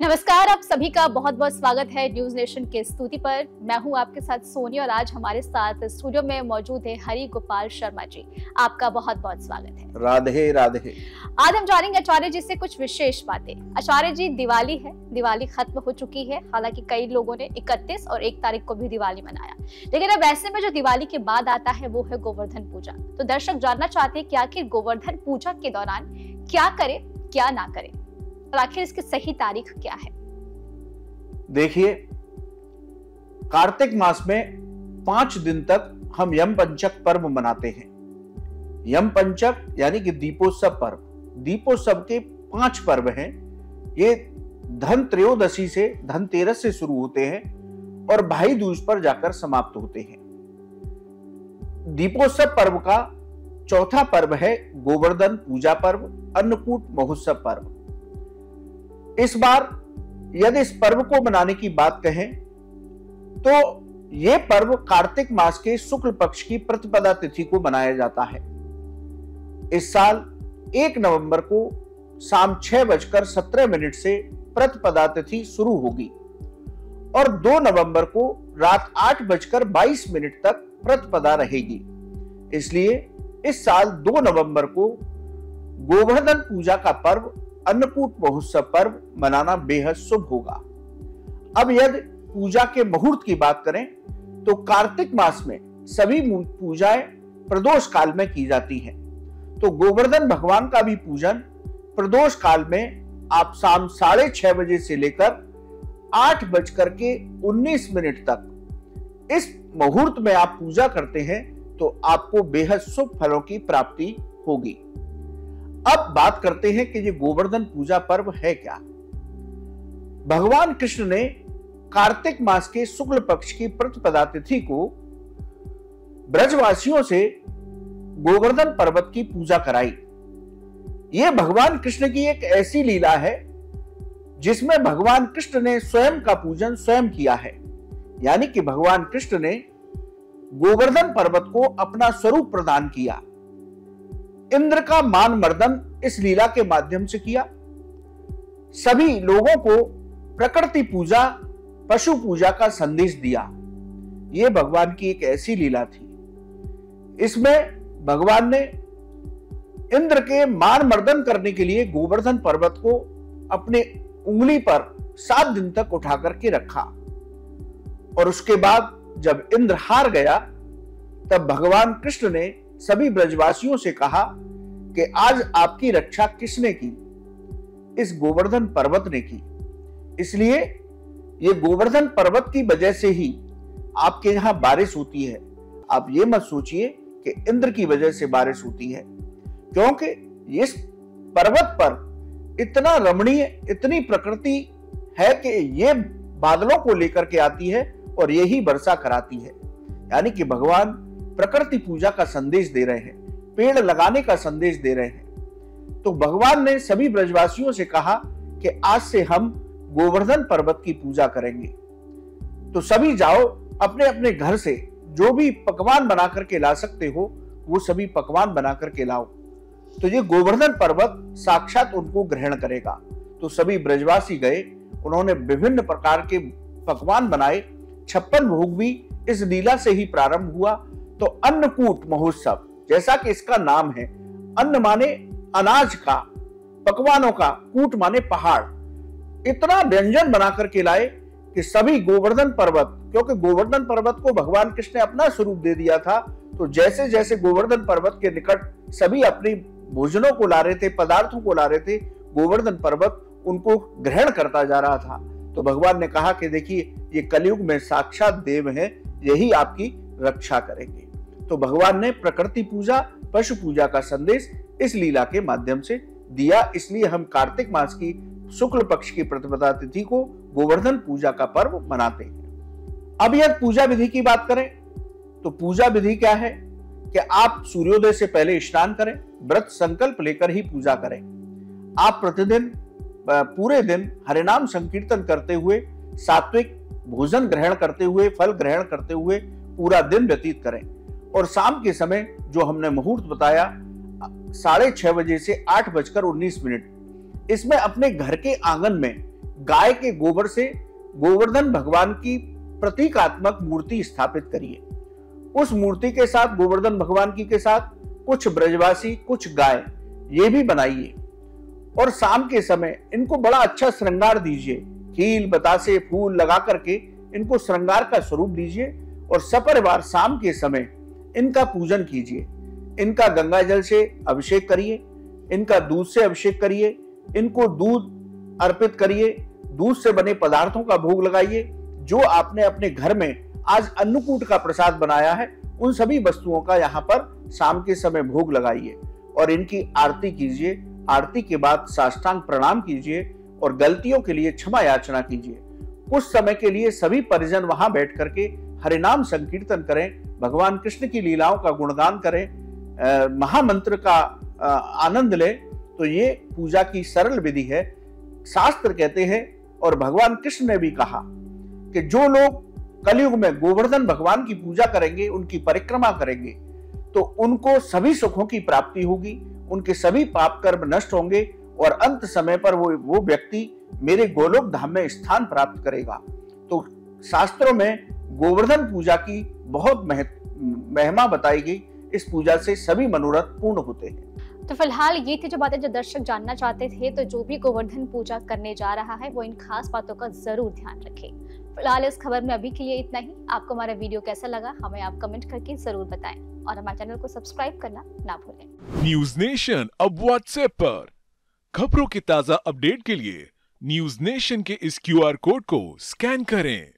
नमस्कार आप सभी का बहुत बहुत स्वागत है न्यूज़ नेशन के स्तुति पर। मैं हूँ आपके साथ सोनी और आज हमारे साथ स्टूडियो में मौजूद है हरि गोपाल शर्मा जी। आपका बहुत बहुत स्वागत है। राधे राधे। आज हम जानेंगे आचार्य जी से कुछ विशेष बातें। आचार्य जी दिवाली है दिवाली खत्म हो चुकी है। हालाँकि कई लोगों ने इकतीस और एक तारीख को भी दिवाली मनाया। लेकिन अब ऐसे में जो दिवाली के बाद आता है वो है गोवर्धन पूजा। तो दर्शक जानना चाहते हैं कि आखिर गोवर्धन पूजा के दौरान क्या करे क्या ना करे? और आखिर इसकी सही तारीख क्या है? देखिए, कार्तिक मास में पाँच दिन तक हम यम पंचक पर्व मनाते हैं। यम पंचक यानी कि दीपोत्सव पर्व। दीपोत्सव के पाँच पर्व हैं। ये धन त्रयोदशी से धनतेरस से शुरू होते हैं और भाई दूज पर जाकर समाप्त होते हैं। दीपोत्सव पर्व का चौथा पर्व है गोवर्धन पूजा पर्व, अन्नकूट महोत्सव पर्व। इस बार यदि इस पर्व को मनाने की बात कहें तो यह पर्व कार्तिक मास के शुक्ल पक्ष की प्रतिपदा तिथि को मनाया जाता है। इस साल एक नवंबर को शाम छह बजकर सत्रह मिनट से प्रतिपदा तिथि शुरू होगी और दो नवंबर को रात आठ बजकर बाईस मिनट तक प्रतिपदा रहेगी। इसलिए इस साल दो नवंबर को गोवर्धन पूजा का पर्व अन्नकूट महोत्सव पर्व मनाना बेहद शुभ होगा। अब यदि पूजा के मुहूर्त की बात करें तो कार्तिक मास में सभी पूजाएँ प्रदोष काल में की जाती हैं। तो गोवर्धन भगवान का भी पूजन प्रदोष काल में आप शाम साढ़े छह बजे से लेकर आठ बजकर के उन्नीस मिनट तक इस मुहूर्त में आप पूजा करते हैं तो आपको बेहद शुभ फलों की प्राप्ति होगी। अब बात करते हैं कि ये गोवर्धन पूजा पर्व है क्या। भगवान कृष्ण ने कार्तिक मास के शुक्ल पक्ष की प्रतिपदा तिथि को ब्रजवासियों से गोवर्धन पर्वत की पूजा कराई। यह भगवान कृष्ण की एक ऐसी लीला है, जिसमें भगवान कृष्ण ने स्वयं का पूजन स्वयं किया है। यानी कि भगवान कृष्ण ने गोवर्धन पर्वत को अपना स्वरूप प्रदान किया। इंद्र का मान मर्दन इस लीला के माध्यम से किया। सभी लोगों को प्रकृति पूजा, पशु पूजा का संदेश दिया। यह भगवान की एक ऐसी लीला थी। इसमें भगवान ने इंद्र के मान मर्दन करने के लिए गोवर्धन पर्वत को अपने उंगली पर सात दिन तक उठा करके रखा। और उसके बाद जब इंद्र हार गया, तब भगवान कृष्ण ने सभी ब्रजवासियों से कहा कि आज आपकी रक्षा किसने की? इस गोवर्धन पर्वत ने की। इसलिए ये गोवर्धन पर्वत की वजह से ही आपके यहाँ बारिश होती है। आप ये मत सोचिए कि इंद्र की वजह से बारिश होती है, क्योंकि इस पर्वत पर इतना रमणीय, इतनी प्रकृति है कि ये बादलों को लेकर के आती है और यही वर्षा कराती है। यानी कि भगवान प्रकृति पूजा का संदेश दे रहे हैं, पेड़ लगाने का संदेश दे रहे हैं। तो भगवान ने सभी ब्रजवासियों से कहा कि आज से हम गोवर्धन पर्वत की पूजा करेंगे। तो सभी जाओ अपने अपने घर से जो भी पकवान बना करके ला सकते हो, वो सभी पकवान बना करके लाओ। तो ये गोवर्धन पर्वत साक्षात उनको ग्रहण करेगा। तो सभी ब्रजवासी गए, उन्होंने विभिन्न प्रकार के पकवान बनाए। छप्पन भोग भी इस लीला से ही प्रारंभ हुआ। तो अन्नकूट महोत्सव, जैसा कि इसका नाम है, अन्न माने अनाज का, पकवानों का, कूट माने पहाड़। इतना व्यंजन बना करके लाए कि सभी गोवर्धन पर्वत, क्योंकि गोवर्धन पर्वत को भगवान कृष्ण ने अपना स्वरूप दे दिया था तो जैसे जैसे गोवर्धन पर्वत के निकट सभी अपनी भोजनों को ला रहे थे, पदार्थों को ला रहे थे, गोवर्धन पर्वत उनको ग्रहण करता जा रहा था। तो भगवान ने कहा कि देखिए, ये कलयुग में साक्षात देव है, यही आपकी रक्षा करेंगे। तो भगवान ने प्रकृति पूजा, पशु पूजा का संदेश इस लीला के माध्यम से दिया। इसलिए हम कार्तिक मास की शुक्ल पक्ष की प्रतिपदा तिथि को गोवर्धन पूजा का पर्व मनाते हैं। अब यदि पूजा विधि की बात करें तो पूजा विधि क्या है? कि आप सूर्योदय से पहले स्नान करें, व्रत संकल्प लेकर ही पूजा करें। आप प्रतिदिन पूरे दिन हरिनाम संकीर्तन करते हुए, सात्विक भोजन ग्रहण करते हुए, फल ग्रहण करते हुए पूरा दिन व्यतीत करें। और शाम के समय जो हमने मुहूर्त बताया, साढ़े छह बजे से आठ बजकर उन्नीस मिनट। इसमें अपने घर के आँगन में गाय के गोबर से गोवर्धन भगवान की प्रतीकात्मक मूर्ति स्थापित करिए। उस मूर्ति के साथ, गोवर्धन भगवान की के साथ कुछ ब्रजवासी, कुछ गाय, ये भी बनाइए। और शाम के समय इनको बड़ा अच्छा श्रृंगार दीजिए। खील, बतासे, फूल लगा करके इनको श्रृंगार का स्वरूप दीजिए। और सपरिवार शाम के समय इनका पूजन कीजिए, इनका गंगा जल से अभिषेक करिए, इनका दूध से अभिषेक करिए, इनको दूध अर्पित करिए, दूध से बने पदार्थों का भोग लगाइए, जो आपने अपने घर में आज अन्नकूट का प्रसाद बनाया है, उन सभी वस्तुओं का यहाँ पर शाम के समय भोग लगाइए और इनकी आरती कीजिए, आरती के बाद साष्टांग प्रणाम कीजिए और गलतियों के लिए क्षमा याचना कीजिए। कुछ समय के लिए सभी परिजन वहाँ बैठ करके हरिनाम संकीर्तन करें भगवान कृष्ण की लीलाओं का गुणगान करें महामंत्र का आनंद लें तो ये पूजा की सरल विधि है। शास्त्र कहते हैं, और भगवान कृष्ण ने भी कहा कि जो लोग कलयुग में गोवर्धन भगवान की पूजा करेंगे, उनकी परिक्रमा करेंगे तो उनको सभी सुखों की प्राप्ति होगी, उनके सभी पाप कर्म नष्ट होंगे, और अंत समय पर वो वो व्यक्ति मेरे गोलोक धाम में स्थान प्राप्त करेगा। तो शास्त्रों में गोवर्धन पूजा की बहुत महिमा बताई गई। इस पूजा से सभी मनोरथ पूर्ण होते हैं। तो फ़िलहाल ये थी जो बातें जो दर्शक जानना चाहते थे तो जो भी गोवर्धन पूजा करने जा रहा है वो इन खास बातों का ज़रूर ध्यान रखे। फ़िलहाल इस खबर में अभी के लिए इतना ही। आपको हमारा वीडियो कैसा लगा हमें आप कमेंट करके ज़रूर बताएँ। और हमारे चैनल को सब्सक्राइब करना ना भूलें। न्यूज़ नेशन अब व्हाट्सएप पर। खबरों के ताज़ा अपडेट के लिए न्यूज़ नेशन के इस क्यूआर कोड को स्कैन करें।